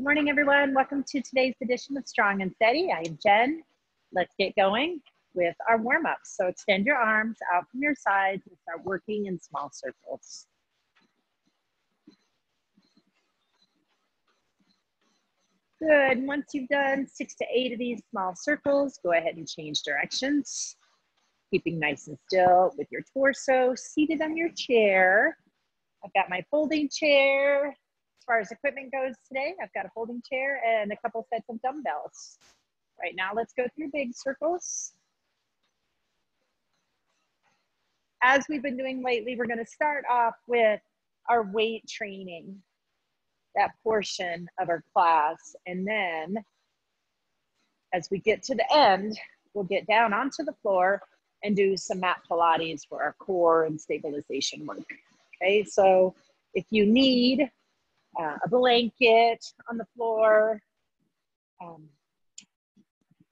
Good morning, everyone. Welcome to today's edition of Strong and Steady. I am Jen. Let's get going with our warm-ups. So extend your arms out from your sides and start working in small circles. Good. Once you've done six to eight of these small circles, go ahead and change directions. Keeping nice and still with your torso seated on your chair. I've got my folding chair. As far as equipment goes today, I've got a folding chair and a couple sets of dumbbells. Right now, let's go through big circles. As we've been doing lately, we're gonna start off with our weight training, that portion of our class. And then as we get to the end, we'll get down onto the floor and do some mat Pilates for our core and stabilization work. Okay, so if you need uh, a blanket on the floor, um,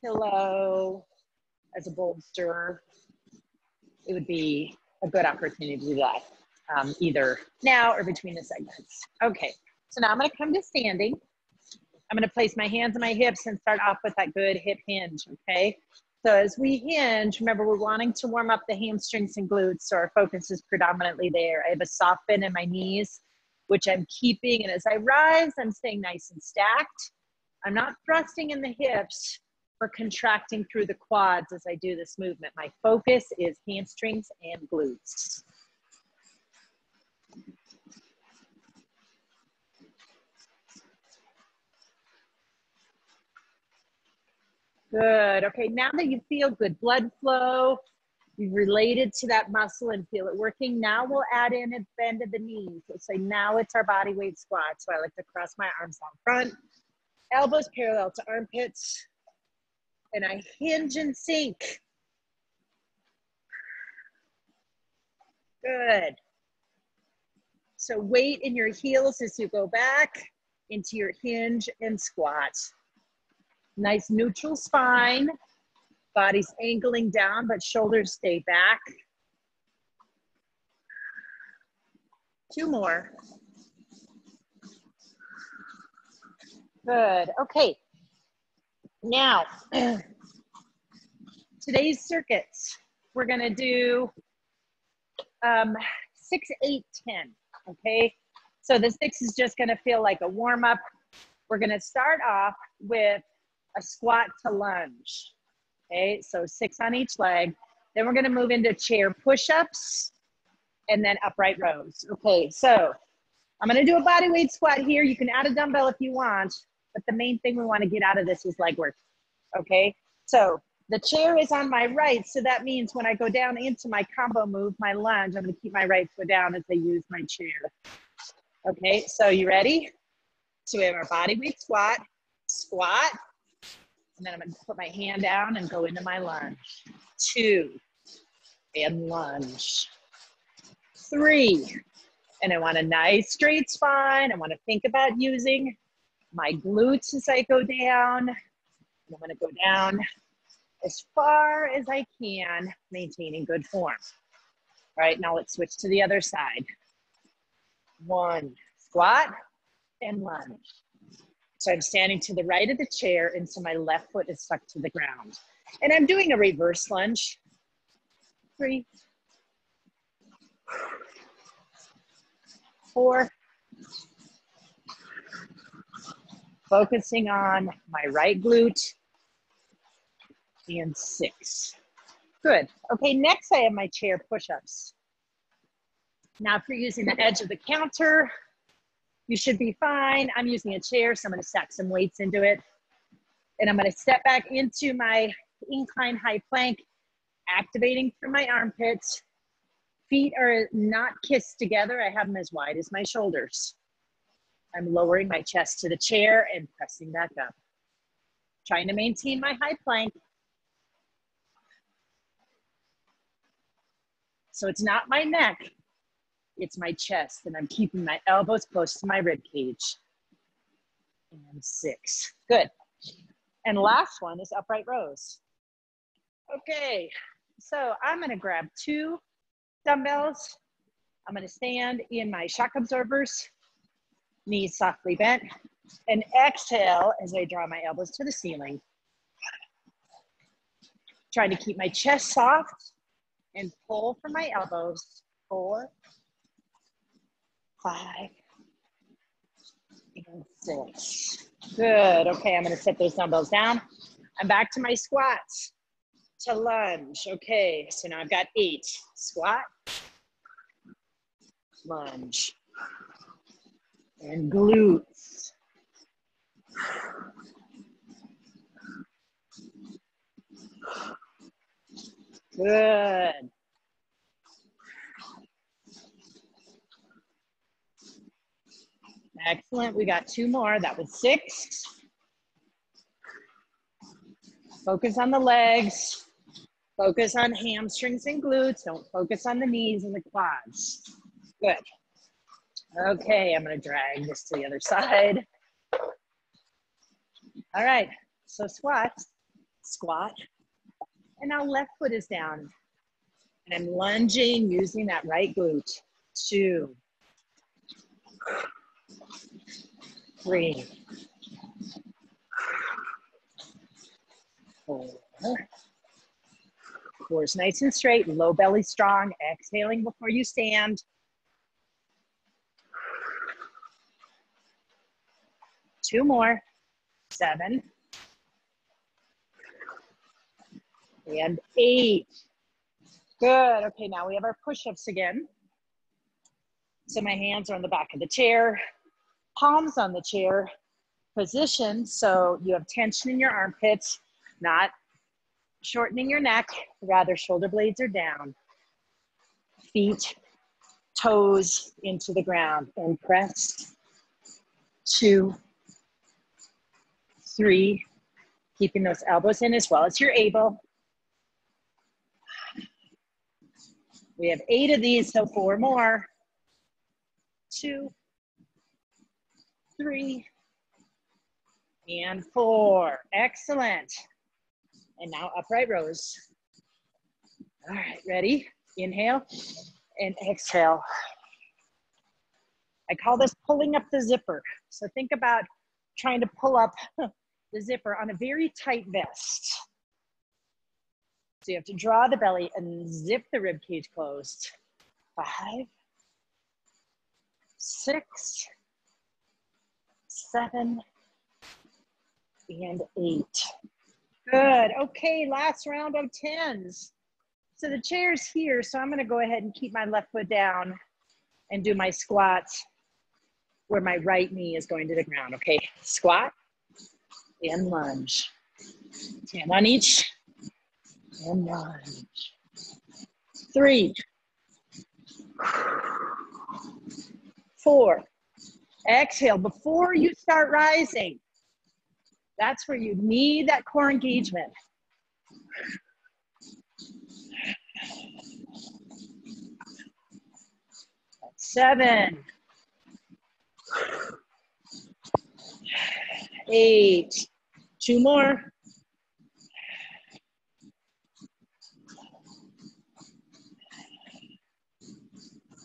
pillow as a bolster, it would be a good opportunity to do that um, either now or between the segments. Okay, so now I'm gonna come to standing. I'm gonna place my hands on my hips and start off with that good hip hinge, okay? So as we hinge, remember we're wanting to warm up the hamstrings and glutes, so our focus is predominantly there. I have a soft bend in my knees, which I'm keeping, and as I rise, I'm staying nice and stacked. I'm not thrusting in the hips or contracting through the quads as I do this movement. My focus is hamstrings and glutes. Good. Okay, now that you feel good blood flow, related to that muscle and feel it working, now we'll add in a bend of the knees. Say now it's our body weight squat. So I like to cross my arms down front, elbows parallel to armpits, and I hinge and sink. Good. So weight in your heels as you go back into your hinge and squat. Nice neutral spine. Body's angling down, but shoulders stay back. Two more. Good. Okay. Now, today's circuits, we're to do um, six, eight, ten. Okay. So the six is just to feel like a warm up. We're to start off with a squat to lunge. Okay, so six on each leg. Then we're gonna move into chair push-ups and then upright rows. Okay, so I'm gonna do a body weight squat here. You can add a dumbbell if you want, but the main thing we wanna get out of this is leg work. Okay, so the chair is on my right, so that means when I go down into my combo move, my lunge, I'm gonna keep my right foot down as I use my chair. Okay, so you ready? So we have our body weight squat, squat, and then I'm gonna put my hand down and go into my lunge. Two, and lunge. Three, and I want a nice straight spine. I wanna think about using my glutes as I go down. And I'm gonna go down as far as I can, maintaining good form. All right, now let's switch to the other side. One, squat and lunge. So I'm standing to the right of the chair and so my left foot is stuck to the ground. And I'm doing a reverse lunge. Three, four, focusing on my right glute, and six. Good. Okay, next I have my chair push-ups. Now if you're using the edge of the counter, you should be fine. I'm using a chair, so I'm gonna stack some weights into it. And I'm gonna step back into my incline high plank, activating through my armpits. Feet are not kissed together. I have them as wide as my shoulders. I'm lowering my chest to the chair and pressing back up. Trying to maintain my high plank. So it's not my neck, it's my chest, and I'm keeping my elbows close to my rib cage. And six. Good. And last one is upright rows. Okay, so I'm gonna grab two dumbbells. I'm gonna stand in my shock absorbers, knees softly bent. And exhale as I draw my elbows to the ceiling. Trying to keep my chest soft and pull from my elbows. Four, five, and six. Good. Okay, I'm going to set those dumbbells down. I'm back to my squats to lunge. Okay, so now I've got eight. Squat, lunge, and glutes. Good. Excellent. We got two more. That was six. Focus on the legs. Focus on hamstrings and glutes. Don't focus on the knees and the quads. Good. Okay, I'm to drag this to the other side. All right, so squat, squat, and now left foot is down. And I'm lunging using that right glute. Two, three, four. Core's nice and straight, low belly strong, exhaling before you stand. Two more, seven, and eight. Good, okay, now we have our push-ups again. So my hands are on the back of the chair, palms on the chair, position so you have tension in your armpits, not shortening your neck, rather shoulder blades are down. Feet, toes into the ground and press. Two, three, keeping those elbows in as well as you're able. We have eight of these, so four more. Two, three, and four. Excellent. And now upright rows. All right, ready? Inhale and exhale. I call this pulling up the zipper. So think about trying to pull up the zipper on a very tight vest. So you have to draw the belly and zip the rib cage closed. Five, six, seven, and eight. Good. Okay, last round of tens. So the chair's here, so I'm gonna go ahead and keep my left foot down and do my squats where my right knee is going to the ground. Okay, squat and lunge. Hand on each and lunge. Three, four. Exhale before you start rising. That's where you need that core engagement. Seven, eight, two more.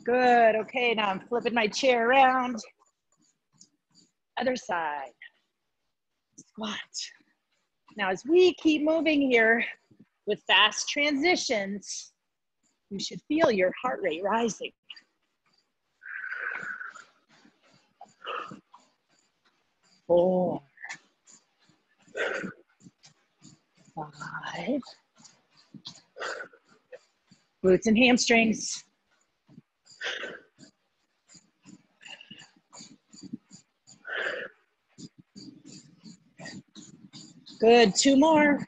Good, okay, now I'm flipping my chair around. Other side squat. Now, as we keep moving here with fast transitions, you should feel your heart rate rising. Four, five, glutes and hamstrings. Good, two more.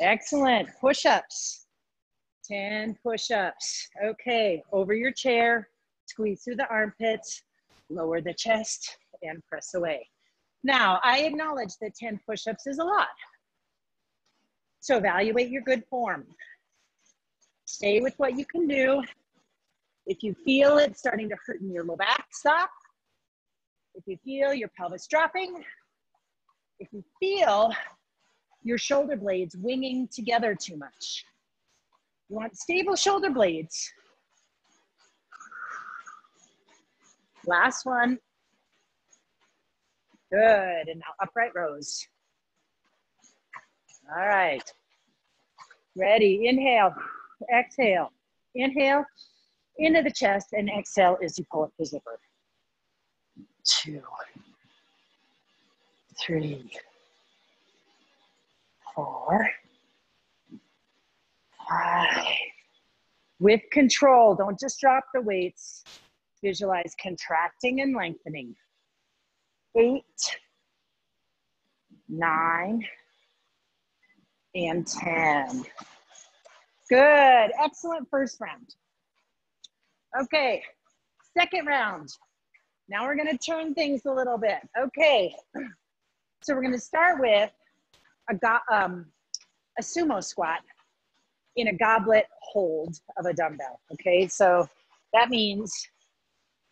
Excellent, push-ups. 10 push-ups. Okay, over your chair, squeeze through the armpits, lower the chest, and press away. Now, I acknowledge that 10 push-ups is a lot. So evaluate your good form. Stay with what you can do if you feel it starting to hurt in your low back, stop. If you feel your pelvis dropping, if you feel your shoulder blades winging together too much, you want stable shoulder blades. Last one. Good, and now upright rows. All right. Ready, inhale, exhale. Inhale into the chest and exhale as you pull up the zipper. Two, three, four, five. With control, don't just drop the weights. Visualize contracting and lengthening. Eight, nine, and 10. Good, excellent first round. Okay, second round. Now we're gonna turn things a little bit. Okay, so we're gonna start with a, um, a sumo squat in a goblet hold of a dumbbell, okay? So that means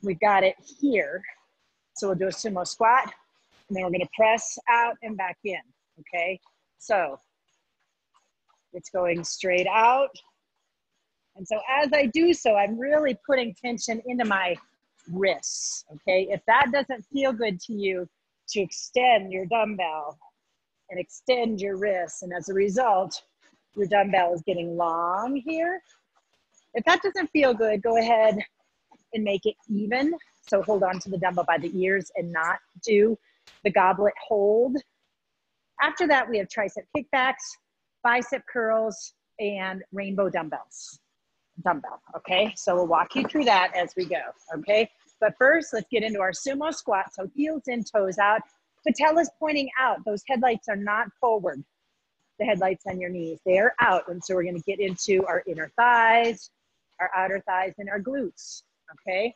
we've got it here. So we'll do a sumo squat, and then we're gonna press out and back in, okay? So it's going straight out. And so as I do so, I'm really putting tension into my wrists, okay? If that doesn't feel good to you, to extend your dumbbell and extend your wrists, and as a result, your dumbbell is getting long here. If that doesn't feel good, go ahead and make it even. So hold on to the dumbbell by the ears and not do the goblet hold. After that, we have tricep kickbacks, bicep curls, and rainbow dumbbells. Dumbbell, okay? So we'll walk you through that as we go, okay? But first, let's get into our sumo squat. So heels in, toes out. Patellas pointing out. Those headlights are not forward. The headlights on your knees, they are out. And so we're gonna get into our inner thighs, our outer thighs, and our glutes, okay?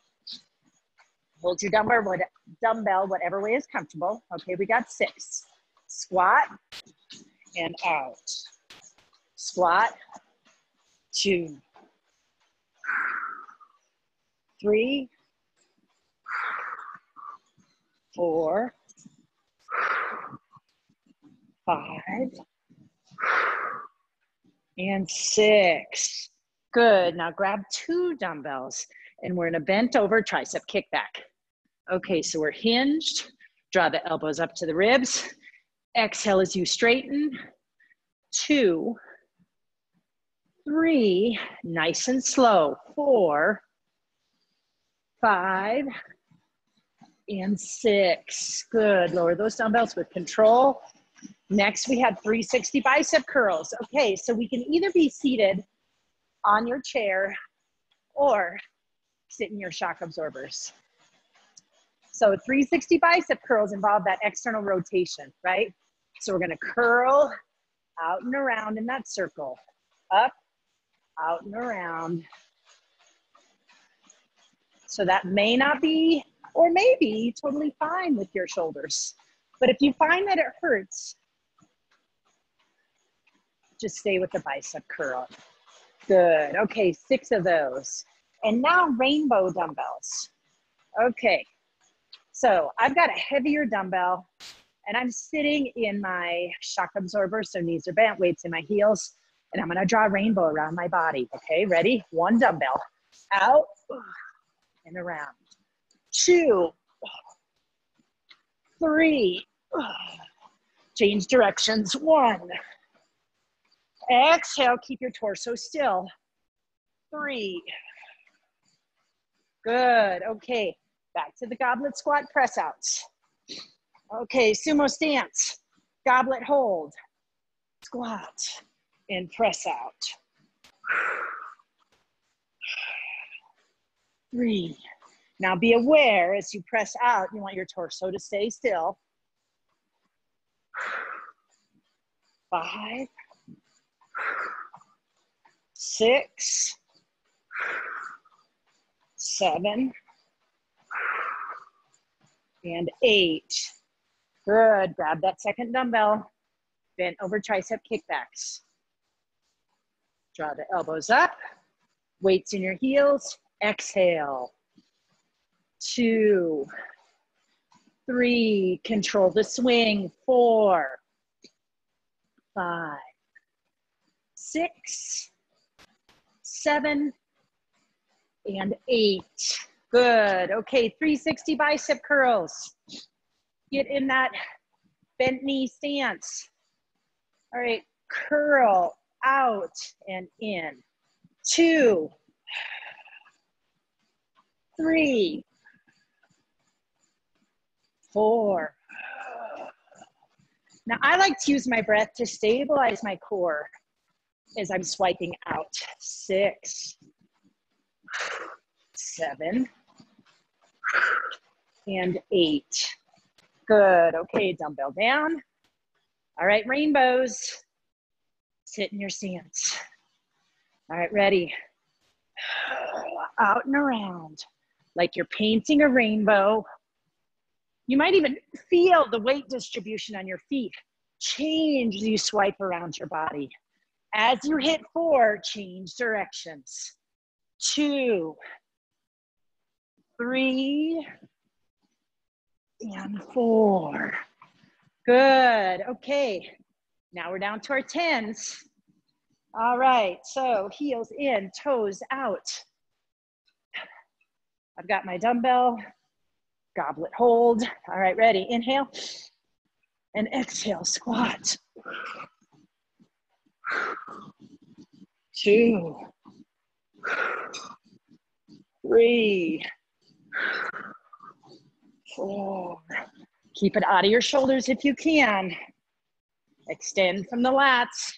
Hold your dumbbell, dumbbell whatever way is comfortable. Okay, we got six. Squat and out squat, two, three, four, five, and six. Good. Now grab two dumbbells and we're in a bent over tricep kickback. Okay, so we're hinged. Draw the elbows up to the ribs. Exhale as you straighten. Two, three, nice and slow, four, five, and six. Good, lower those dumbbells with control. Next, we have 360 bicep curls. Okay, so we can either be seated on your chair or sit in your shock absorbers. So 360 bicep curls involve that external rotation, right? So we're gonna curl out and around in that circle, up out and around. So that may not be, or may be totally fine with your shoulders. But if you find that it hurts, just stay with the bicep curl. Good. Okay, six of those. And now rainbow dumbbells. Okay, so I've got a heavier dumbbell and I'm sitting in my shock absorber, so knees are bent, weights in my heels and I'm gonna draw a rainbow around my body. Okay, ready? One dumbbell, out and around. Two, three, change directions. One, exhale, keep your torso still. Three, good. Okay, back to the goblet squat press outs. Okay, sumo stance, goblet hold, squat and press out. Three. Now be aware as you press out, you want your torso to stay still. Five, six, seven, and eight. Good. Grab that second dumbbell. Bent over tricep kickbacks. Draw the elbows up, weights in your heels, exhale. Two, three, control the swing, four, five, six, seven, and eight. Good. Okay, 360 bicep curls. Get in that bent knee stance. All right, curl out and in. Two, three, four. Now I like to use my breath to stabilize my core as I'm swiping out. Six, seven, and eight. Good. Okay, dumbbell down. All right, rainbows. Sit in your stance. All right, ready. Out and around like you're painting a rainbow. You might even feel the weight distribution on your feet change as you swipe around your body. As you hit four, change directions. Two, three, and four. Good. Okay. Now we're down to our tens. All right. So heels in, toes out. I've got my dumbbell, goblet hold. All right, ready. Inhale and exhale, squat. Two, three, four. Keep it out of your shoulders if you can. Extend from the lats.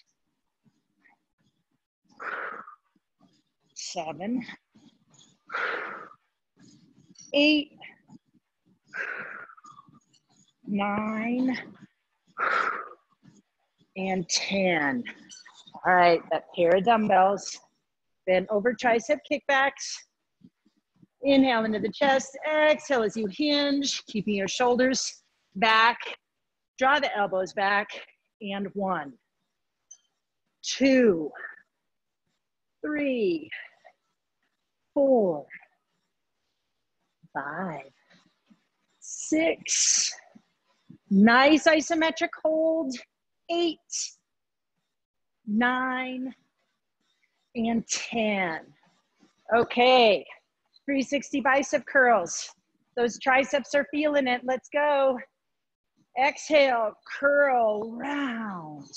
Seven, eight, nine, and 10. All right, that pair of dumbbells. Then over tricep kickbacks. Inhale into the chest, exhale as you hinge, keeping your shoulders back. Draw the elbows back, and one, two, three, four, five, six, nice isometric hold, eight, nine, and 10. Okay, 360 bicep curls. Those triceps are feeling it. Let's go. Exhale, curl round.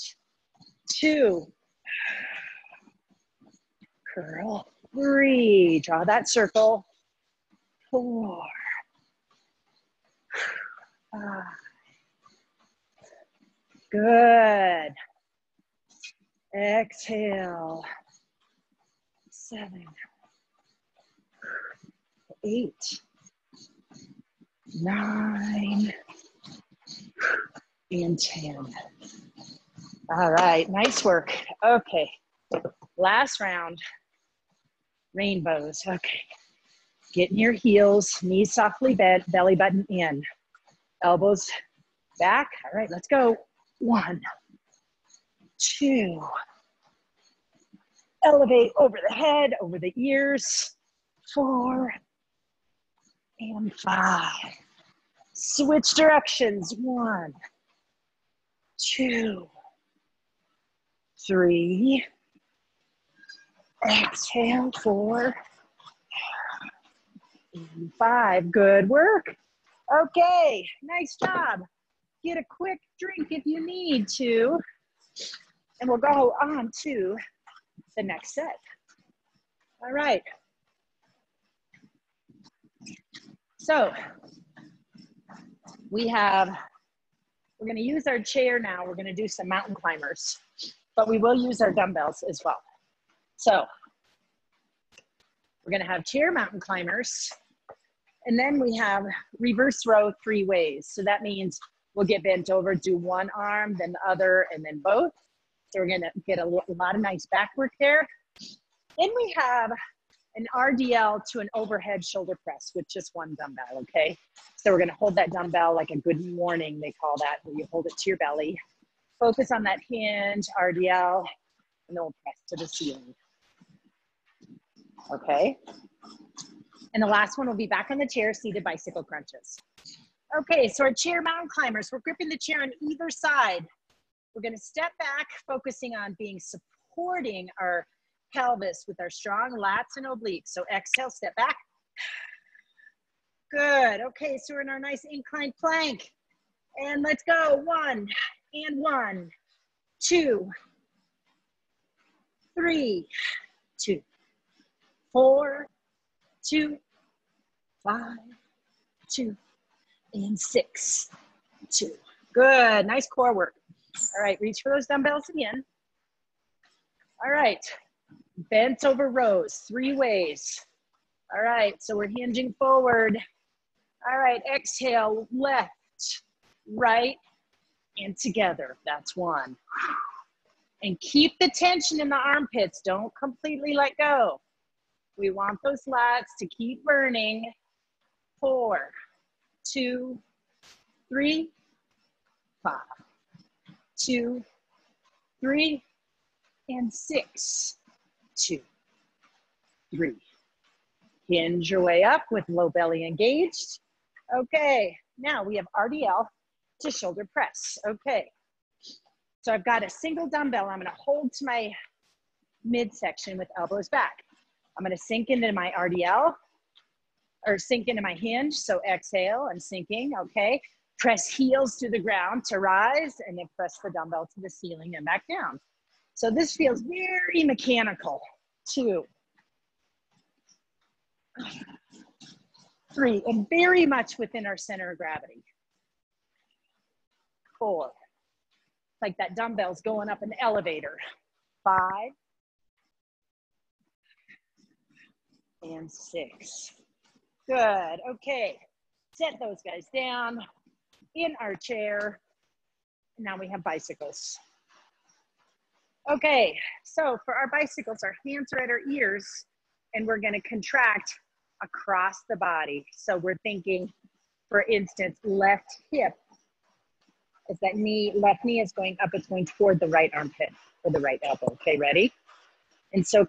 Two. Curl. Three. Draw that circle. Four. Five. Good. Exhale. Seven eight, nine, and 10. All right, nice work. Okay, last round, rainbows. Okay, getting your heels, knees softly bent, belly button in, elbows back. All right, let's go. One, two, elevate over the head, over the ears, four, and five. Switch directions. One, two, three. Exhale, four, and five. Good work. Okay, nice job. Get a quick drink if you need to. And we'll go on to the next set. All right. So we have, we're gonna use our chair now. We're gonna do some mountain climbers, but we will use our dumbbells as well. So we're gonna have chair mountain climbers, and then we have reverse row three ways. So that means we'll get bent over, do one arm, then the other, and then both. So we're gonna get a lot of nice back work there. Then we have an RDL to an overhead shoulder press with just one dumbbell, okay? So we're gonna hold that dumbbell like a good morning, they call that, where you hold it to your belly. Focus on that hinge, RDL, and then we'll press to the ceiling. Okay? And the last one will be back on the chair, seated bicycle crunches. Okay, so our chair mountain climbers, we're gripping the chair on either side. We're gonna step back, focusing on being supporting our pelvis with our strong lats and obliques. So exhale, step back. Good. Okay, so we're in our nice inclined plank. And let's go. One and one, two, three, two, four, two, five, two, and six, two. Good. Nice core work. All right, reach for those dumbbells again. All right, bent over rows, three ways. All right, so we're hinging forward. All right, exhale, left, right, and together. That's one. And keep the tension in the armpits. Don't completely let go. We want those lats to keep burning. Four, two, three, five, two, three, and six, two, three. Hinge your way up with low belly engaged. Okay, now we have RDL to shoulder press. Okay, so I've got a single dumbbell. I'm gonna hold to my midsection with elbows back. I'm gonna sink into my RDL or sink into my hinge. So exhale, I'm sinking, okay. Press heels to the ground to rise and then press the dumbbell to the ceiling and back down. So this feels very mechanical. Two, three, and very much within our center of gravity. Four, like that dumbbell's going up an elevator. Five, and six. Good, okay. Set those guys down in our chair. Now we have bicycles. Okay, so for our bicycles, our hands are at our ears and we're gonna contract across the body. So we're thinking, for instance, left hip is that knee, left knee is going up, it's going toward the right armpit or the right elbow. Okay, ready? And so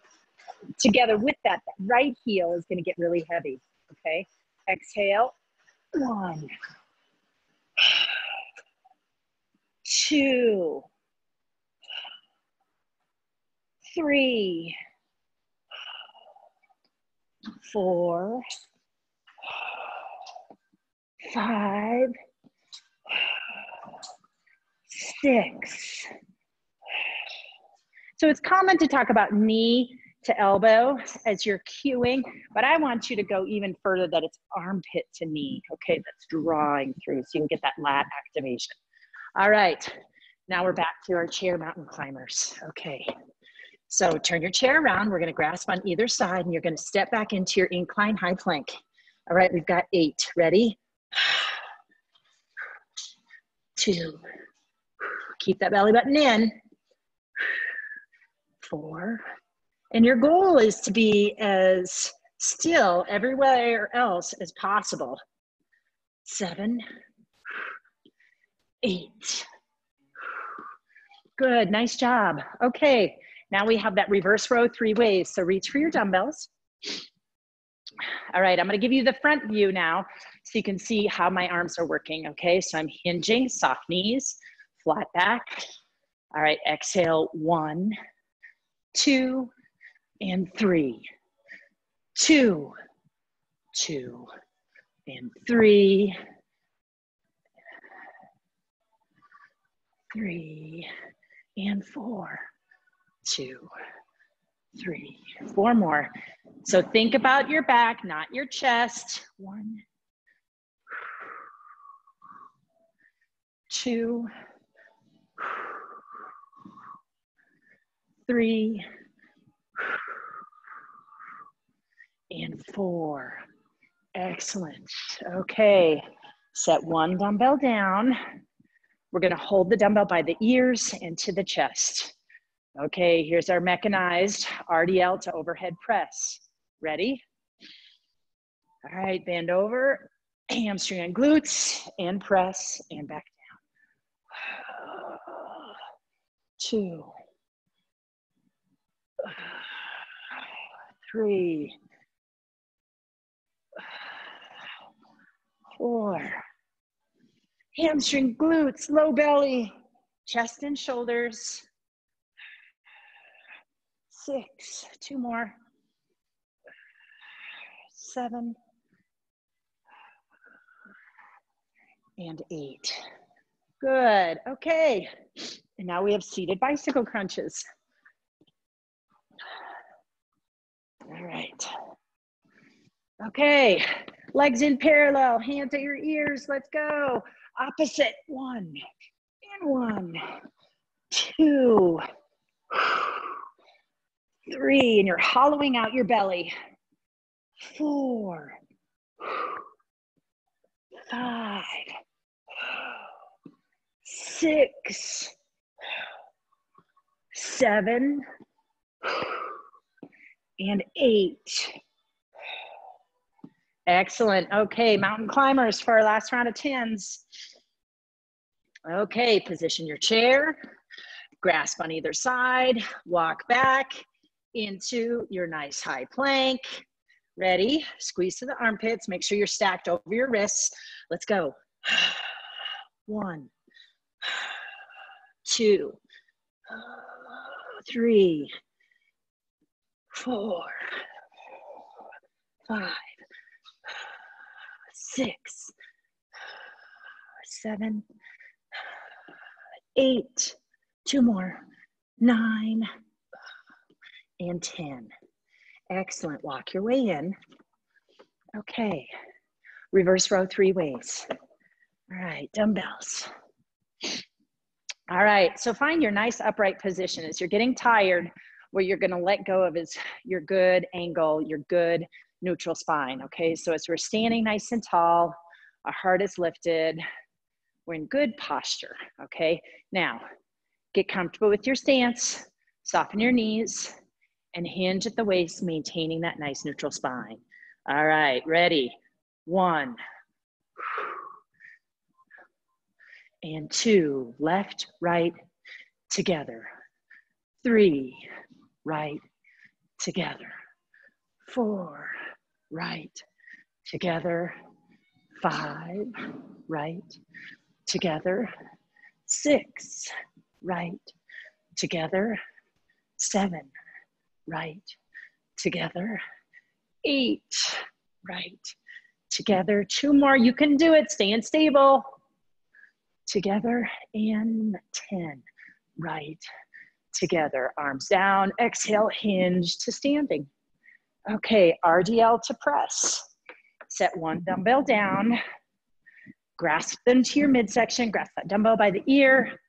together with that, that right heel is gonna get really heavy, okay? Exhale, one, two, three, four, five, six. So it's common to talk about knee to elbow as you're cueing, but I want you to go even further that it's armpit to knee, okay? That's drawing through so you can get that lat activation. All right, now we're back to our chair mountain climbers, okay. So turn your chair around. We're gonna grasp on either side and you're gonna step back into your incline high plank. All right, we've got eight. Ready? Two. Keep that belly button in. Four. And your goal is to be as still everywhere else as possible. Seven. Eight. Good, nice job. Okay, now we have that reverse row three ways. So reach for your dumbbells. All right, I'm gonna give you the front view now so you can see how my arms are working, okay? So I'm hinging, soft knees, flat back. All right, exhale, one, two, and three, two, two, and three, three, and four, two, three, four more. So think about your back, not your chest. One, two, three, and four. Excellent. Okay, set one dumbbell down. We're gonna hold the dumbbell by the ears and to the chest. Okay, here's our mechanized RDL to overhead press. Ready? All right, bend over, hamstring and glutes, and press, and back down. Two, three, four, hamstring, glutes, low belly, chest and shoulders, six, two more, seven, and eight. Good, okay. And now we have seated bicycle crunches. All right. Okay, legs in parallel, hands at your ears, let's go. Opposite, one, and one, two, three, and you're hollowing out your belly. Four, five, six, seven, and eight. Excellent. Okay, mountain climbers for our last round of tens. Okay, position your chair, grasp on either side, walk back into your nice high plank. Ready? Squeeze to the armpits. Make sure you're stacked over your wrists. Let's go. One, two, three, four, five, six, seven, eight, two more, nine, and 10. Excellent. Walk your way in. Okay. Reverse row three ways. All right, dumbbells. All right, so find your nice upright position as you're getting tired. What you're gonna let go of is your good angle, your good neutral spine, okay? So as we're standing nice and tall, our heart is lifted, we're in good posture, okay? Now, get comfortable with your stance, soften your knees, and hinge at the waist, maintaining that nice neutral spine. All right, ready? One. And two, left, right, together. Three, right, together. Four, right, together. Five, right, together. Six, right, together. Seven, right, together. Eight, right, together. Two more, you can do it, staying stable. Together, and 10, right, together. Arms down, exhale, hinge to standing. Okay, RDL to press. Set one dumbbell down, grasp them to your midsection, grasp that dumbbell by the ear,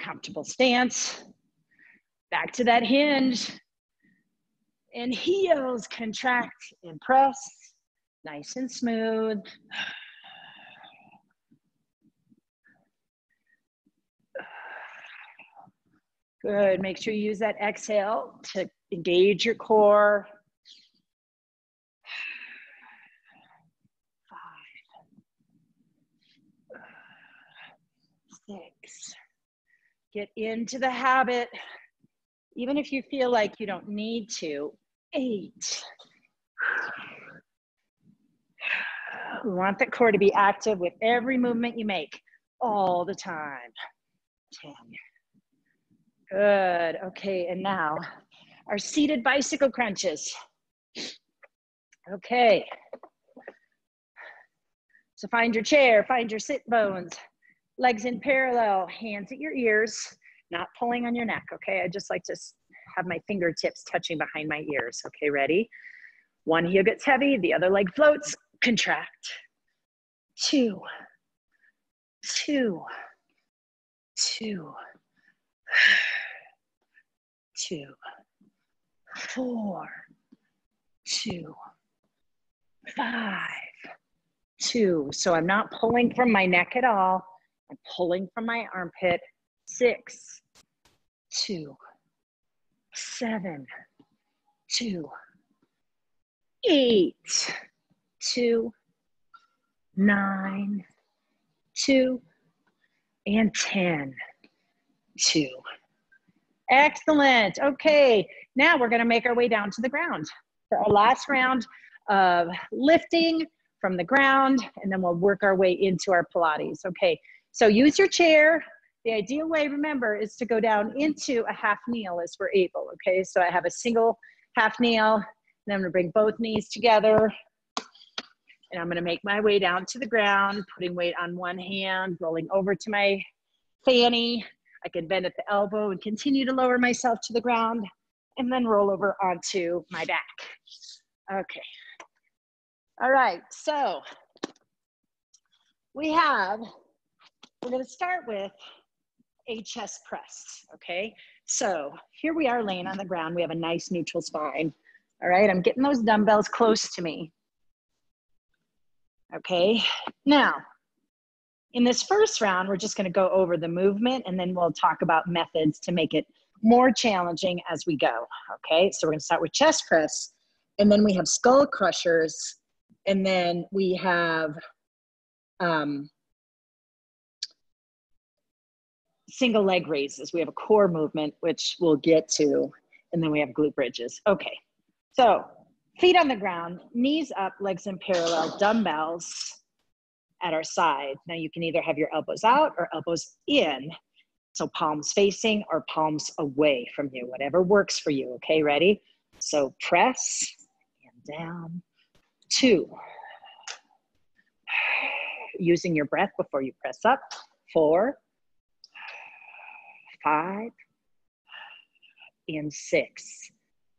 comfortable stance. Back to that hinge, and heels contract and press, nice and smooth. Good, make sure you use that exhale to engage your core. Five, six, get into the habit even if you feel like you don't need to, eight. We want the core to be active with every movement you make all the time. 10. Good. Okay, and now our seated bicycle crunches. Okay. So find your chair, find your sit bones, legs in parallel, hands at your ears, not pulling on your neck. Okay, I just like to have my fingertips touching behind my ears. Okay, ready? One heel gets heavy, the other leg floats, contract. Two, two, two, two, four, two, five, two. So I'm not pulling from my neck at all. I'm pulling from my armpit. Six, two, seven, two, eight, two, nine, two, and 10, two. Excellent. Okay, now we're gonna make our way down to the ground for our last round of lifting from the ground, and then we'll work our way into our Pilates. Okay, so use your chair, the ideal way, remember, is to go down into a half kneel as we're able, okay? So I have a single half kneel, and I'm gonna bring both knees together. And I'm gonna make my way down to the ground, putting weight on one hand, rolling over to my fanny. I can bend at the elbow and continue to lower myself to the ground and then roll over onto my back. Okay. All right, so we have, we're gonna start with a chest press, okay? So here we are laying on the ground. We have a nice neutral spine. All right, I'm getting those dumbbells close to me. Okay, now in this first round, we're just gonna go over the movement and then we'll talk about methods to make it more challenging as we go. Okay, so we're gonna start with chest press and then we have skull crushers and then we have um, single leg raises. We have a core movement, which we'll get to, and then we have glute bridges. Okay, so feet on the ground, knees up, legs in parallel, dumbbells at our side. Now you can either have your elbows out or elbows in. So palms facing or palms away from you, whatever works for you. Okay, ready? So press and down, two. Using your breath before you press up, four, five, and six.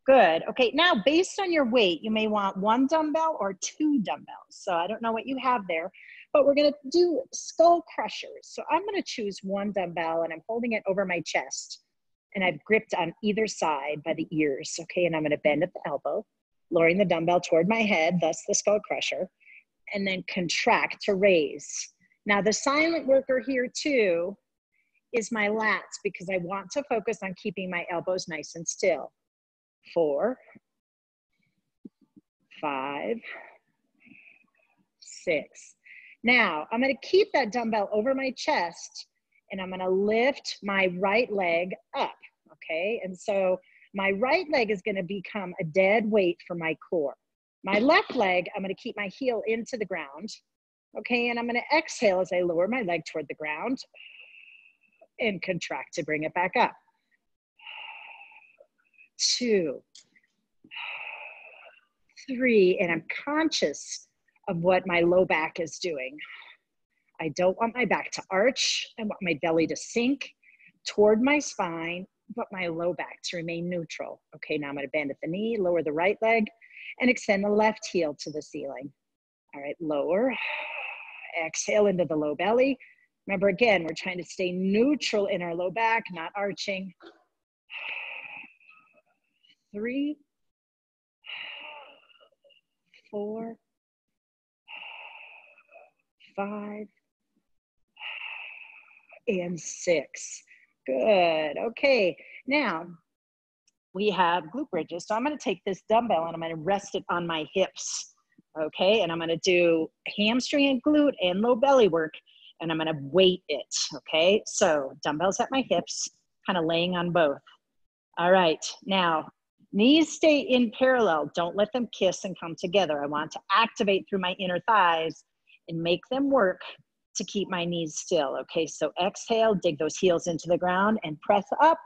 Good. Okay, now based on your weight, you may want one dumbbell or two dumbbells. So I don't know what you have there, but we're gonna do skull crushers. So I'm gonna choose one dumbbell and I'm holding it over my chest and I've gripped on either side by the ears, okay? And I'm gonna bend at the elbow, lowering the dumbbell toward my head, thus the skull crusher, and then contract to raise. Now the silent worker here too is my lats because I want to focus on keeping my elbows nice and still. Four, five, six. Now I'm gonna keep that dumbbell over my chest and I'm gonna lift my right leg up, okay? And so my right leg is gonna become a dead weight for my core. My left leg, I'm gonna keep my heel into the ground, okay? And I'm gonna exhale as I lower my leg toward the ground and contract to bring it back up. Two, three, and I'm conscious of what my low back is doing. I don't want my back to arch. I want my belly to sink toward my spine, but my low back to remain neutral. Okay, now I'm gonna bend at the knee, lower the right leg, and extend the left heel to the ceiling. All right, lower. Exhale into the low belly. Remember, again, we're trying to stay neutral in our low back, not arching. Three, four, five, and six. Good. Okay. Now we have glute bridges. So I'm going to take this dumbbell and I'm going to rest it on my hips. Okay. And I'm going to do hamstring and glute and low belly work and I'm gonna weight it, okay? So dumbbells at my hips, kind of laying on both. All right, now knees stay in parallel. Don't let them kiss and come together. I want to activate through my inner thighs and make them work to keep my knees still. Okay, so exhale, dig those heels into the ground and press up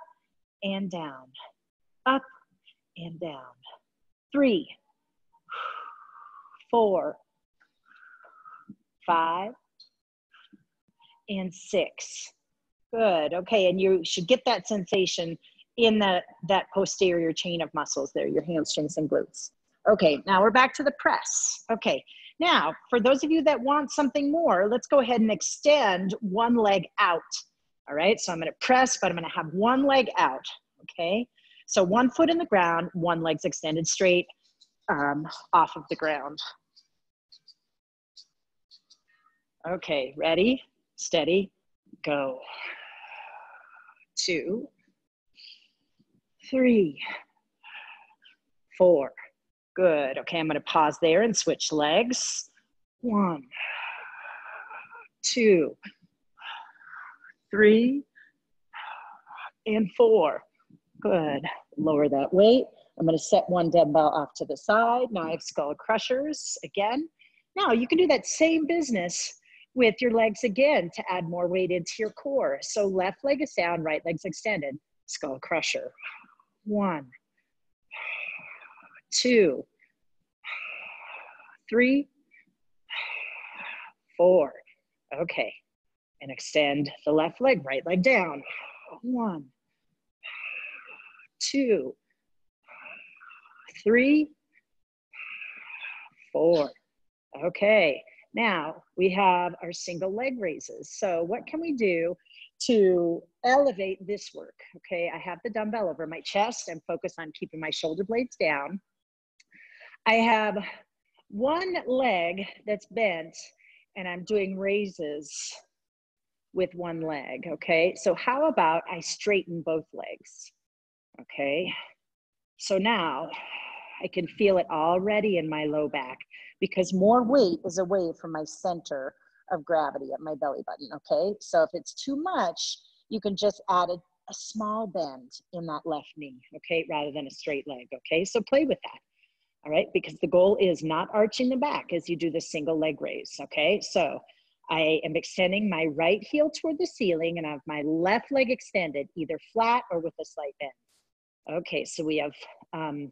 and down, up and down. Three, four, five, and six. Good. Okay, and you should get that sensation in that, that posterior chain of muscles there, your hamstrings and glutes. Okay, now we're back to the press. Okay, now for those of you that want something more, let's go ahead and extend one leg out. All right, so I'm gonna press, but I'm gonna have one leg out, okay? So one foot in the ground, one leg's extended straight um, off of the ground. Okay, ready? Steady, go. Two, three, four. Good. Okay, I'm going to pause there and switch legs. One, two, three, and four. Good. Lower that weight. I'm going to set one dumbbell off to the side. Now I have skull crushers again. Now you can do that same business with your legs again to add more weight into your core. So left leg is down, right leg's extended. Skull crusher. One, two, three, four. Okay, and extend the left leg, right leg down. One, two, three, four. Okay, now we have our single leg raises. So what can we do to elevate this work? Okay, I have the dumbbell over my chest and focus on keeping my shoulder blades down. I have one leg that's bent and I'm doing raises with one leg, okay? So how about I straighten both legs, okay? So now I can feel it already in my low back because more weight is away from my center of gravity at my belly button, okay? So if it's too much, you can just add a, a small bend in that left knee, okay, rather than a straight leg, okay? So play with that, all right? Because the goal is not arching the back as you do the single leg raise, okay? So I am extending my right heel toward the ceiling and I have my left leg extended, either flat or with a slight bend. Okay, so we have um,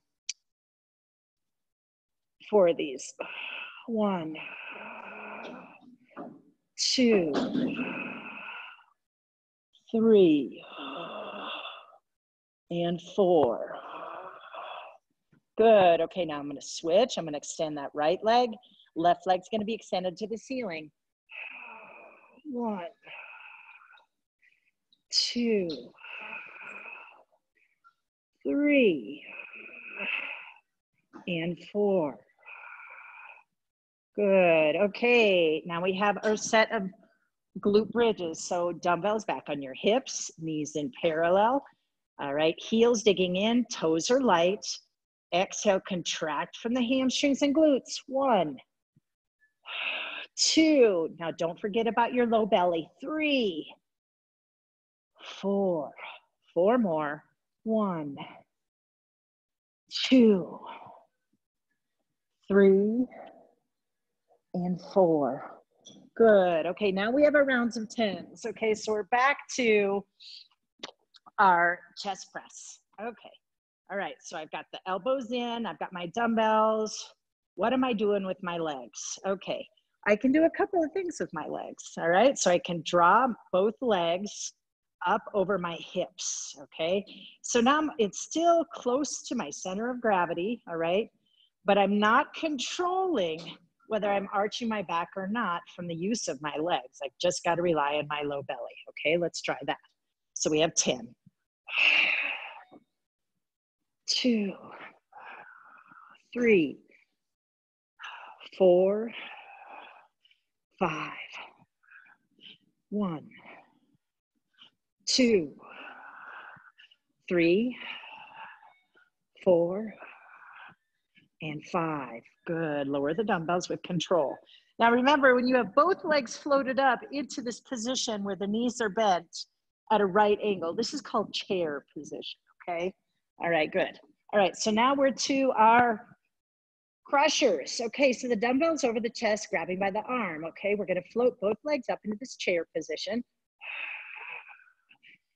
four of these. One, two, three, and four. Good. Okay, now I'm going to switch. I'm going to extend that right leg. Left leg's going to be extended to the ceiling. One, two, three, and four. Good. Okay, now we have our set of glute bridges. So dumbbells back on your hips, knees in parallel. All right, heels digging in, toes are light. Exhale, contract from the hamstrings and glutes. One, two. Now don't forget about your low belly. Three, four, four more. One, two, three, and four. Good. Okay, now we have our rounds of tens. Okay, so we're back to our chest press. Okay. All right, so I've got the elbows in, I've got my dumbbells. What am I doing with my legs? Okay, I can do a couple of things with my legs. All right, so I can draw both legs up over my hips. Okay, so now it's still close to my center of gravity. All right, but I'm not controlling whether I'm arching my back or not from the use of my legs. I've just got to rely on my low belly. Okay, let's try that. So we have 10. Two, three, four, five, one, two, three, four, and five. Good. Lower the dumbbells with control. Now remember, when you have both legs floated up into this position where the knees are bent at a right angle, this is called chair position, okay? All right, good. All right, so now we're to our crushers. Okay, so the dumbbells over the chest, grabbing by the arm. Okay, we're gonna float both legs up into this chair position.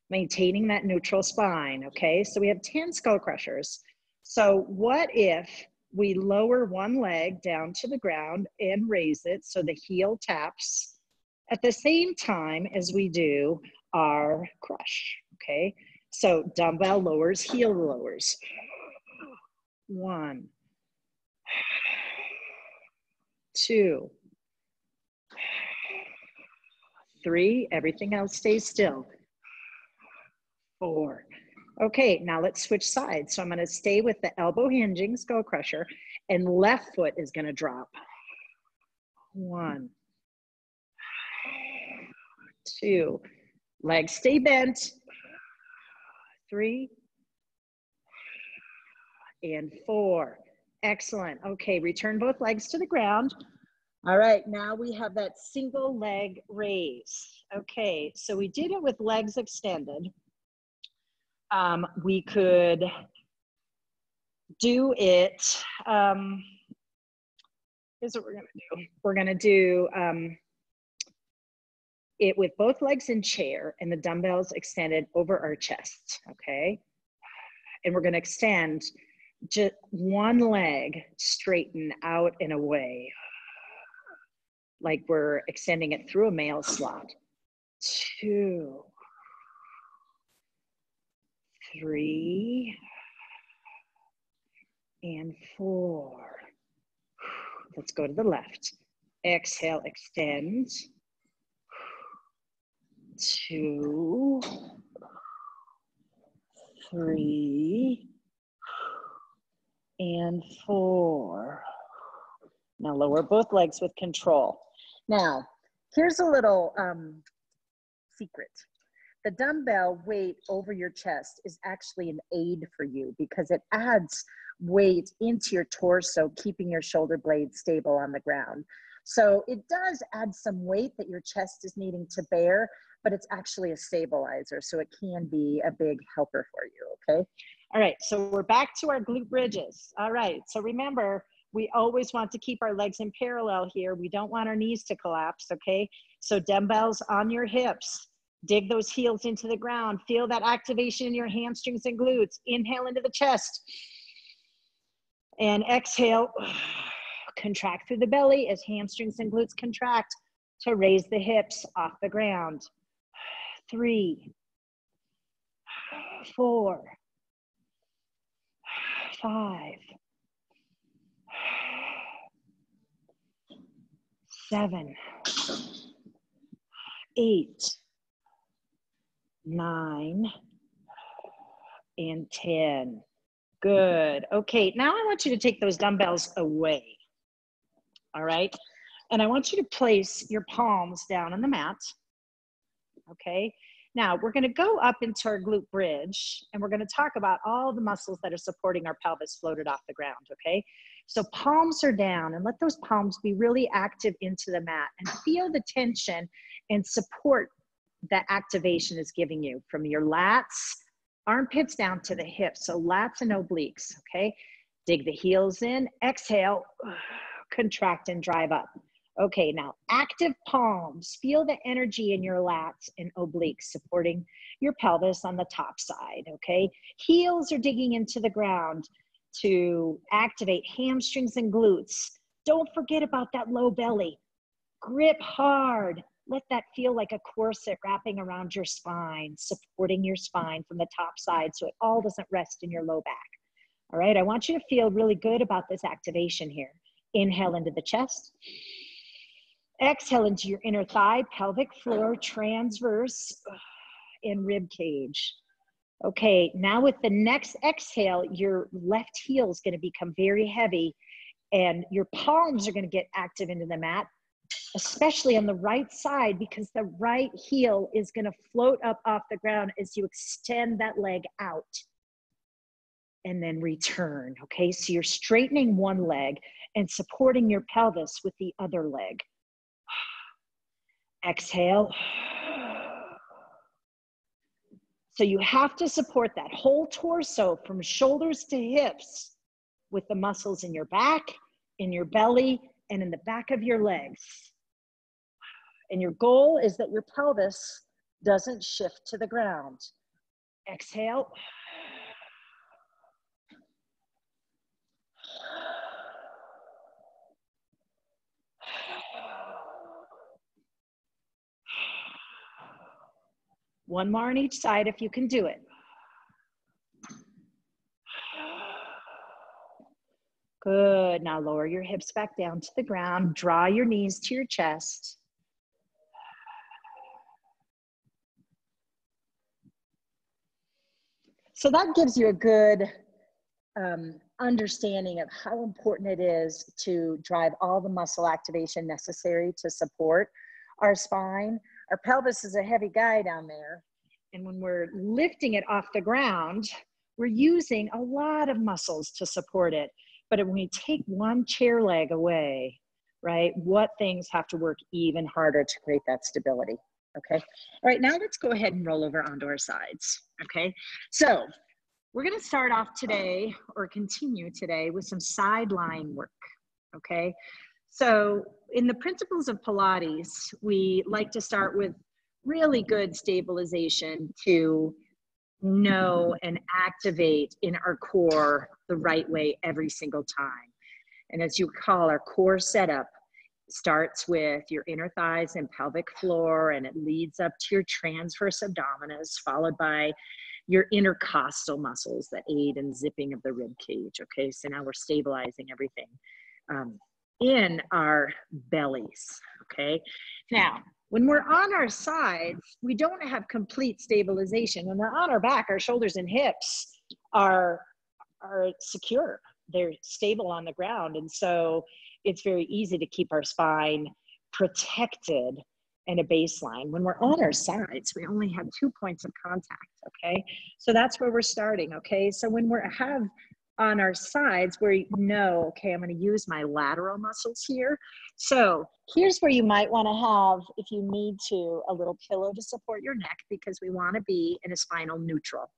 Maintaining that neutral spine, okay? So we have 10 skull crushers. So what if we lower one leg down to the ground and raise it so the heel taps at the same time as we do our crush, okay? So dumbbell lowers, heel lowers. One, two, three, everything else stays still. Four, Okay, now let's switch sides. So I'm gonna stay with the elbow hinging skull crusher and left foot is gonna drop. One, two, legs stay bent. Three, and four. Excellent. Okay, return both legs to the ground. All right, now we have that single leg raise. Okay, so we did it with legs extended um, we could do it. Um, here's what we're gonna do. We're gonna do um, it with both legs in chair and the dumbbells extended over our chest, okay? And we're gonna extend just one leg straighten out and away. like we're extending it through a mail slot. Two, three, and four. Let's go to the left. Exhale, extend. Two, three, and four. Now lower both legs with control. Now, here's a little um, secret. The dumbbell weight over your chest is actually an aid for you because it adds weight into your torso, keeping your shoulder blades stable on the ground. So it does add some weight that your chest is needing to bear, but it's actually a stabilizer. So it can be a big helper for you, okay? All right, so we're back to our glute bridges. All right, so remember, we always want to keep our legs in parallel here. We don't want our knees to collapse, okay? So dumbbells on your hips. Dig those heels into the ground. Feel that activation in your hamstrings and glutes. Inhale into the chest. And exhale, contract through the belly as hamstrings and glutes contract to raise the hips off the ground. Three, four, five, seven, eight, nine, and 10. Good. Okay, now I want you to take those dumbbells away. All right. And I want you to place your palms down on the mat. Okay. Now we're going to go up into our glute bridge and we're going to talk about all the muscles that are supporting our pelvis floated off the ground. Okay. So palms are down and let those palms be really active into the mat and feel the tension and support that activation is giving you from your lats, armpits down to the hips. So lats and obliques, okay? Dig the heels in, exhale, contract and drive up. Okay, now active palms. Feel the energy in your lats and obliques supporting your pelvis on the top side, okay? Heels are digging into the ground to activate hamstrings and glutes. Don't forget about that low belly. Grip hard. Let that feel like a corset wrapping around your spine, supporting your spine from the top side so it all doesn't rest in your low back. All right, I want you to feel really good about this activation here. Inhale into the chest. Exhale into your inner thigh, pelvic floor, transverse, and rib cage. Okay, now with the next exhale, your left heel is going to become very heavy and your palms are going to get active into the mat, especially on the right side because the right heel is going to float up off the ground as you extend that leg out and then return. Okay, so you're straightening one leg and supporting your pelvis with the other leg. Exhale. So you have to support that whole torso from shoulders to hips with the muscles in your back, in your belly, and in the back of your legs. And your goal is that your pelvis doesn't shift to the ground. Exhale. One more on each side if you can do it. Good. Now lower your hips back down to the ground. Draw your knees to your chest. So that gives you a good um, understanding of how important it is to drive all the muscle activation necessary to support our spine our pelvis is a heavy guy down there. And when we're lifting it off the ground, we're using a lot of muscles to support it. But when we take one chair leg away, right, what things have to work even harder to create that stability? Okay. All right, now let's go ahead and roll over onto our sides. Okay. So we're going to start off today or continue today with some side lying work. Okay. So in the principles of Pilates, we like to start with really good stabilization to know and activate in our core the right way every single time. And as you call our core setup starts with your inner thighs and pelvic floor, and it leads up to your transverse abdominis, followed by your intercostal muscles that aid in zipping of the rib cage. Okay, so now we're stabilizing everything um, in our bellies. Okay, now when we're on our sides, we don't have complete stabilization. When we're on our back, our shoulders and hips are are secure. They're stable on the ground, and so it's very easy to keep our spine protected and a baseline. When we're on our sides, we only have two points of contact, okay? So that's where we're starting, okay? So when we're have on our sides where you know, okay, I'm gonna use my lateral muscles here. So here's where you might wanna have, if you need to, a little pillow to support your neck because we wanna be in a spinal neutral.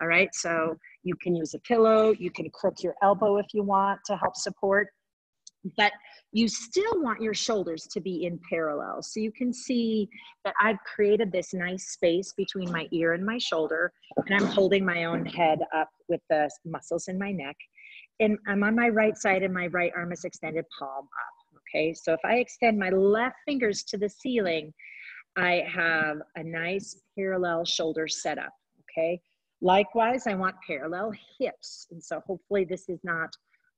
All right, so you can use a pillow, you can crook your elbow if you want to help support but you still want your shoulders to be in parallel. So you can see that I've created this nice space between my ear and my shoulder, and I'm holding my own head up with the muscles in my neck. And I'm on my right side, and my right arm is extended palm up. Okay, so if I extend my left fingers to the ceiling, I have a nice parallel shoulder setup. Okay, likewise, I want parallel hips. And so hopefully, this is not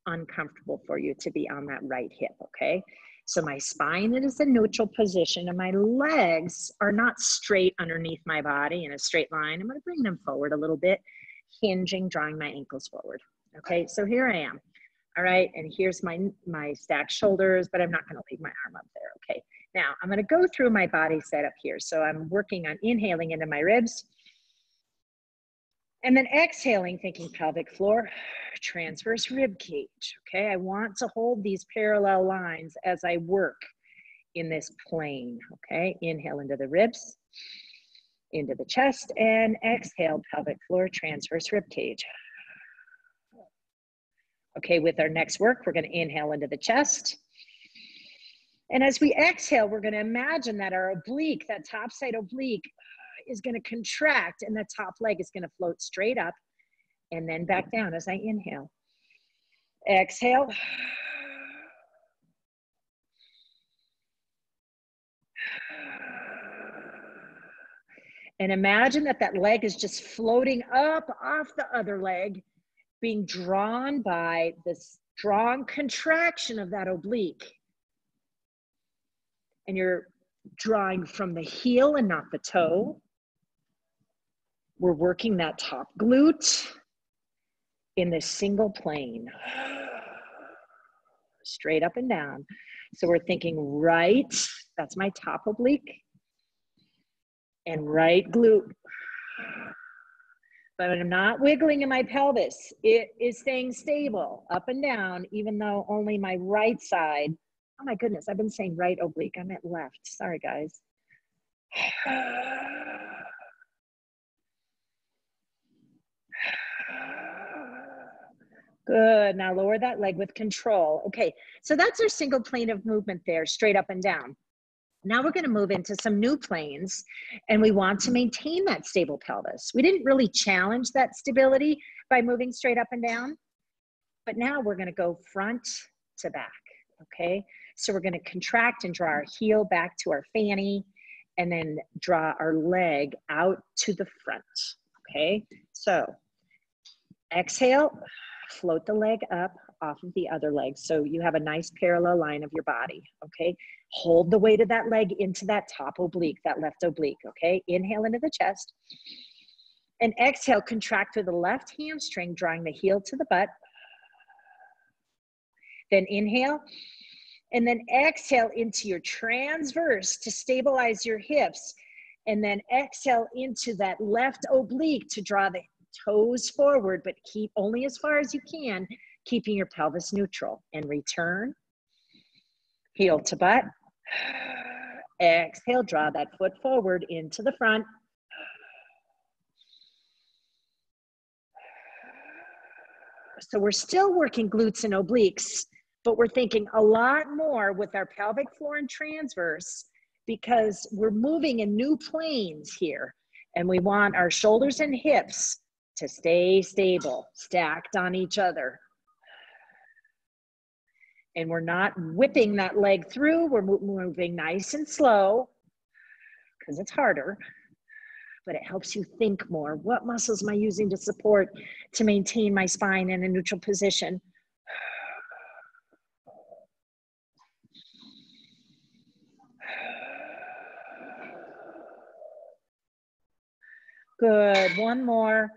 uncomfortable for you to be on that right hip, okay? So my spine is a neutral position and my legs are not straight underneath my body in a straight line. I'm gonna bring them forward a little bit, hinging, drawing my ankles forward. Okay, so here I am. All right, and here's my, my stacked shoulders, but I'm not gonna leave my arm up there, okay? Now, I'm gonna go through my body setup here. So I'm working on inhaling into my ribs, and then exhaling, thinking pelvic floor, transverse rib cage. Okay, I want to hold these parallel lines as I work in this plane. Okay, inhale into the ribs, into the chest, and exhale, pelvic floor, transverse rib cage. Okay, with our next work, we're going to inhale into the chest. And as we exhale, we're going to imagine that our oblique, that top side oblique, is going to contract and the top leg is going to float straight up and then back down as I inhale. Exhale. And imagine that that leg is just floating up off the other leg, being drawn by the strong contraction of that oblique. And you're drawing from the heel and not the toe. We're working that top glute in this single plane, straight up and down. So we're thinking right, that's my top oblique, and right glute. But I'm not wiggling in my pelvis. It is staying stable up and down, even though only my right side. Oh my goodness, I've been saying right oblique. I meant left. Sorry, guys. Good. Now lower that leg with control. Okay, so that's our single plane of movement there, straight up and down. Now we're going to move into some new planes and we want to maintain that stable pelvis. We didn't really challenge that stability by moving straight up and down, but now we're going to go front to back. Okay, so we're going to contract and draw our heel back to our fanny and then draw our leg out to the front. Okay, so exhale float the leg up off of the other leg. So you have a nice parallel line of your body, okay? Hold the weight of that leg into that top oblique, that left oblique, okay? Inhale into the chest. And exhale, contract through the left hamstring, drawing the heel to the butt. Then inhale. And then exhale into your transverse to stabilize your hips. And then exhale into that left oblique to draw the toes forward, but keep only as far as you can, keeping your pelvis neutral. And return, heel to butt. Exhale, draw that foot forward into the front. So we're still working glutes and obliques, but we're thinking a lot more with our pelvic floor and transverse because we're moving in new planes here and we want our shoulders and hips to stay stable, stacked on each other. And we're not whipping that leg through. We're moving nice and slow because it's harder, but it helps you think more. What muscles am I using to support to maintain my spine in a neutral position? Good. One more.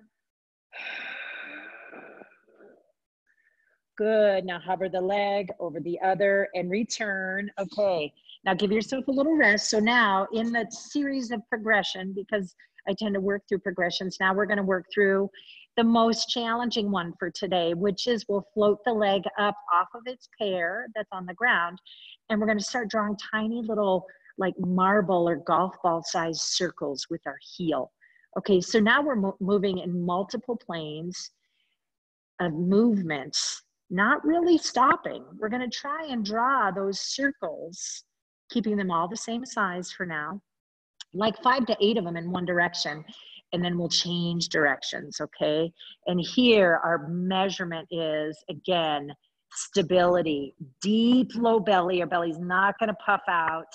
Good. Now hover the leg over the other and return. Okay. Now give yourself a little rest. So now in the series of progression, because I tend to work through progressions, now we're going to work through the most challenging one for today, which is we'll float the leg up off of its pair that's on the ground. And we're going to start drawing tiny little like marble or golf ball size circles with our heel. Okay, so now we're mo moving in multiple planes of movements, not really stopping. We're gonna try and draw those circles, keeping them all the same size for now, like five to eight of them in one direction, and then we'll change directions, okay? And here our measurement is, again, stability, deep low belly, our belly's not gonna puff out,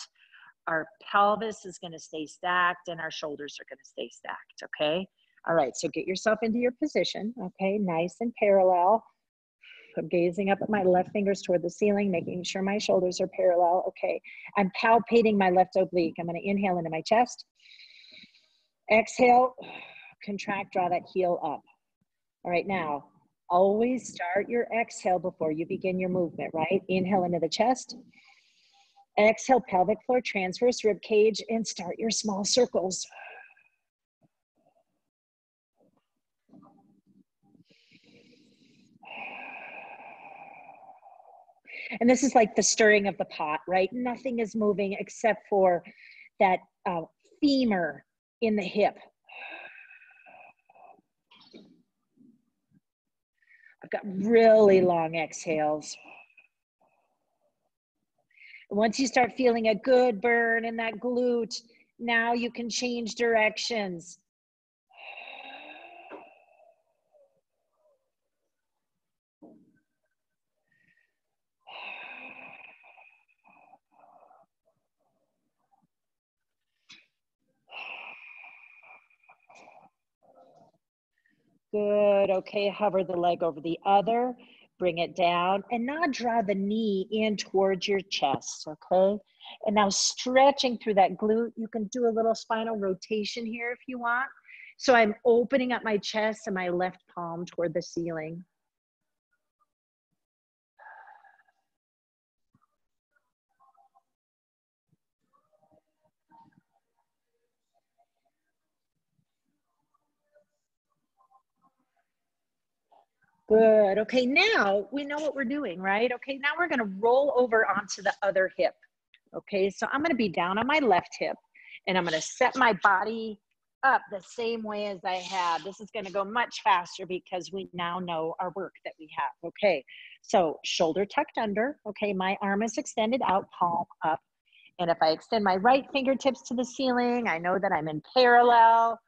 our pelvis is going to stay stacked and our shoulders are going to stay stacked. Okay. All right. So get yourself into your position. Okay. Nice and parallel. I'm gazing up at my left fingers toward the ceiling, making sure my shoulders are parallel. Okay. I'm palpating my left oblique. I'm going to inhale into my chest. Exhale, contract, draw that heel up. All right. Now, always start your exhale before you begin your movement, right? Inhale into the chest. Exhale, pelvic floor transverse rib cage, and start your small circles. And this is like the stirring of the pot, right? Nothing is moving except for that uh, femur in the hip. I've got really long exhales. Once you start feeling a good burn in that glute, now you can change directions. Good. Okay, hover the leg over the other bring it down and now draw the knee in towards your chest, okay? And now stretching through that glute, you can do a little spinal rotation here if you want. So I'm opening up my chest and my left palm toward the ceiling. Good. Okay, now we know what we're doing, right? Okay, now we're gonna roll over onto the other hip. Okay, so I'm gonna be down on my left hip and I'm gonna set my body up the same way as I have. This is gonna go much faster because we now know our work that we have. Okay, so shoulder tucked under. Okay, my arm is extended out, palm up. And if I extend my right fingertips to the ceiling, I know that I'm in parallel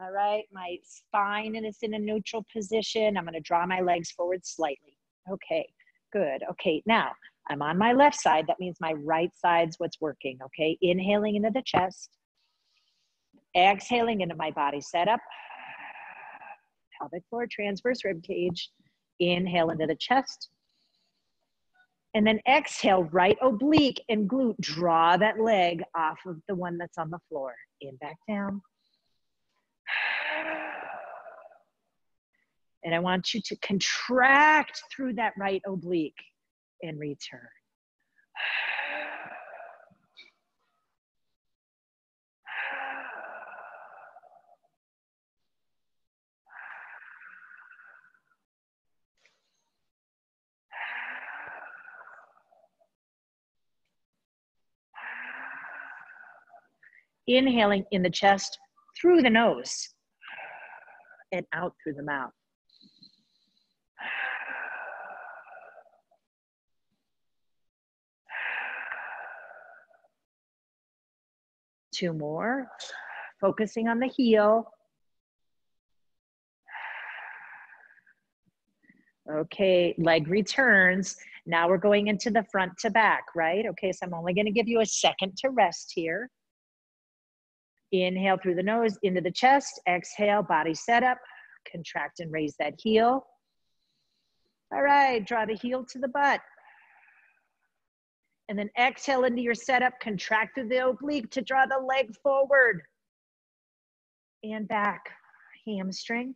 all right, my spine is in a neutral position. I'm going to draw my legs forward slightly. Okay, good. Okay, now I'm on my left side. That means my right side's what's working. Okay, inhaling into the chest, exhaling into my body setup, pelvic floor, transverse rib cage. Inhale into the chest. And then exhale, right oblique and glute. Draw that leg off of the one that's on the floor. In, back down. And I want you to contract through that right oblique and return. Inhaling in the chest through the nose and out through the mouth. Two more. Focusing on the heel. Okay, leg returns. Now we're going into the front to back, right? Okay, so I'm only gonna give you a second to rest here. Inhale through the nose into the chest. Exhale, body set up. Contract and raise that heel. All right, draw the heel to the butt. And then exhale into your setup. Contract through the oblique to draw the leg forward. And back. Hamstring.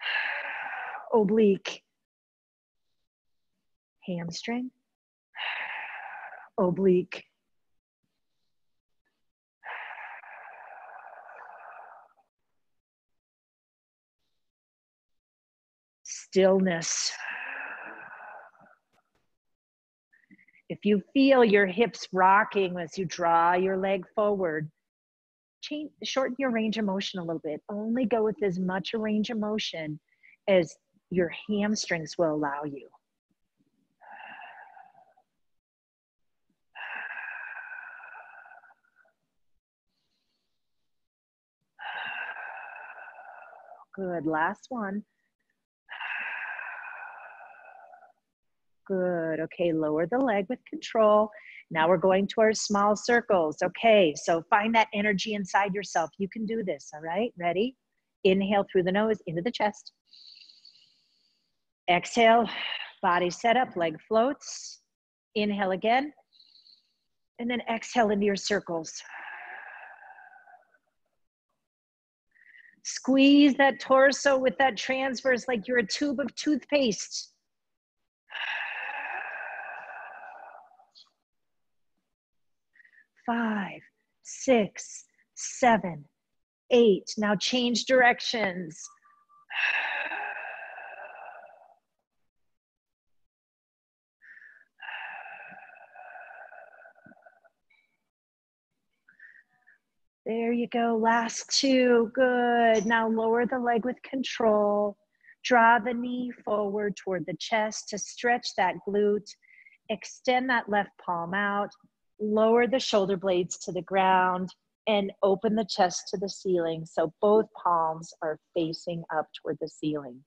Oblique. Hamstring. Oblique. stillness. If you feel your hips rocking as you draw your leg forward, change, shorten your range of motion a little bit. Only go with as much range of motion as your hamstrings will allow you. Good, last one. Good. Okay, lower the leg with control. Now we're going to our small circles. Okay, so find that energy inside yourself. You can do this, all right? Ready? Inhale through the nose into the chest. Exhale, body set up, leg floats. Inhale again. And then exhale into your circles. Squeeze that torso with that transverse like you're a tube of toothpaste. Five, six, seven, eight. Now change directions. There you go. Last two. Good. Now lower the leg with control. Draw the knee forward toward the chest to stretch that glute. Extend that left palm out lower the shoulder blades to the ground and open the chest to the ceiling so both palms are facing up toward the ceiling.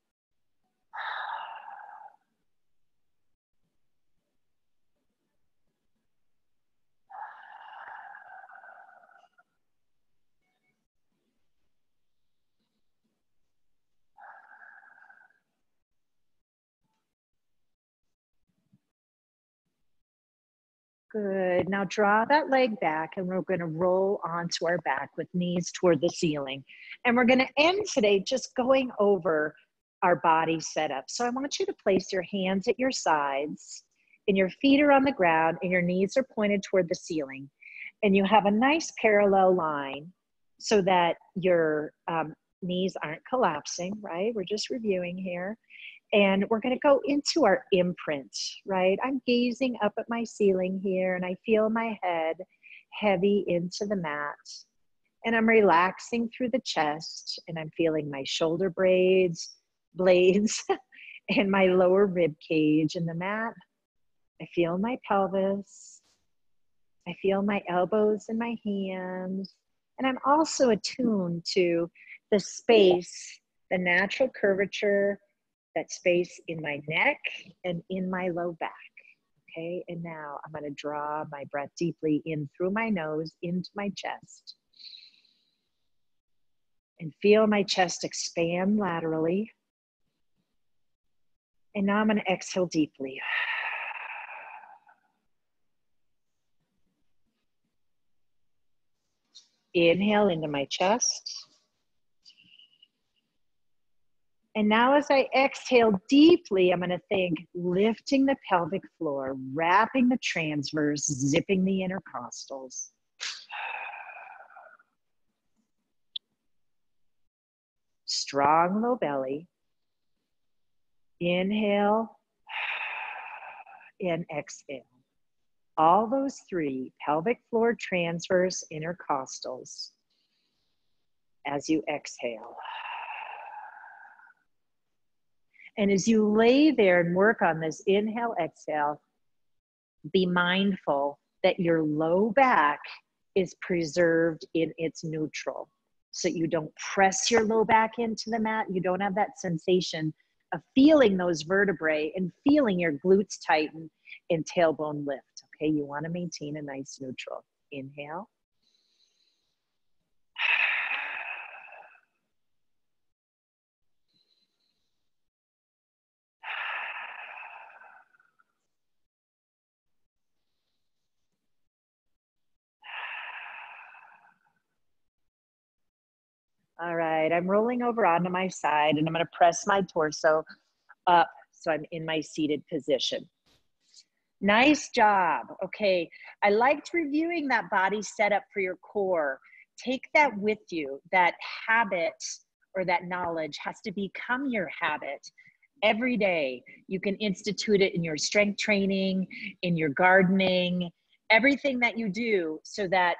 Good. Now draw that leg back and we're going to roll onto our back with knees toward the ceiling. And we're going to end today just going over our body setup. So I want you to place your hands at your sides and your feet are on the ground and your knees are pointed toward the ceiling. And you have a nice parallel line so that your um, knees aren't collapsing, right? We're just reviewing here. And we're going to go into our imprint, right? I'm gazing up at my ceiling here and I feel my head heavy into the mat. And I'm relaxing through the chest and I'm feeling my shoulder braids, blades, and my lower rib cage in the mat. I feel my pelvis. I feel my elbows and my hands. And I'm also attuned to the space, the natural curvature that space in my neck and in my low back. Okay, and now I'm going to draw my breath deeply in through my nose into my chest. And feel my chest expand laterally. And now I'm going to exhale deeply. Inhale into my chest. And now, as I exhale deeply, I'm going to think lifting the pelvic floor, wrapping the transverse, zipping the intercostals. Strong low belly. Inhale and exhale. All those three pelvic floor transverse intercostals as you exhale. And as you lay there and work on this inhale, exhale, be mindful that your low back is preserved in its neutral. So you don't press your low back into the mat. You don't have that sensation of feeling those vertebrae and feeling your glutes tighten and tailbone lift. Okay, you want to maintain a nice neutral. Inhale. All right, I'm rolling over onto my side and I'm gonna press my torso up so I'm in my seated position. Nice job. Okay, I liked reviewing that body setup for your core. Take that with you. That habit or that knowledge has to become your habit every day. You can institute it in your strength training, in your gardening, everything that you do so that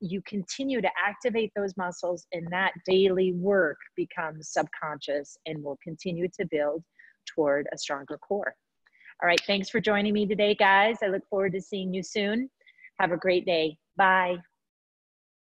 you continue to activate those muscles and that daily work becomes subconscious and will continue to build toward a stronger core. All right, thanks for joining me today, guys. I look forward to seeing you soon. Have a great day. Bye.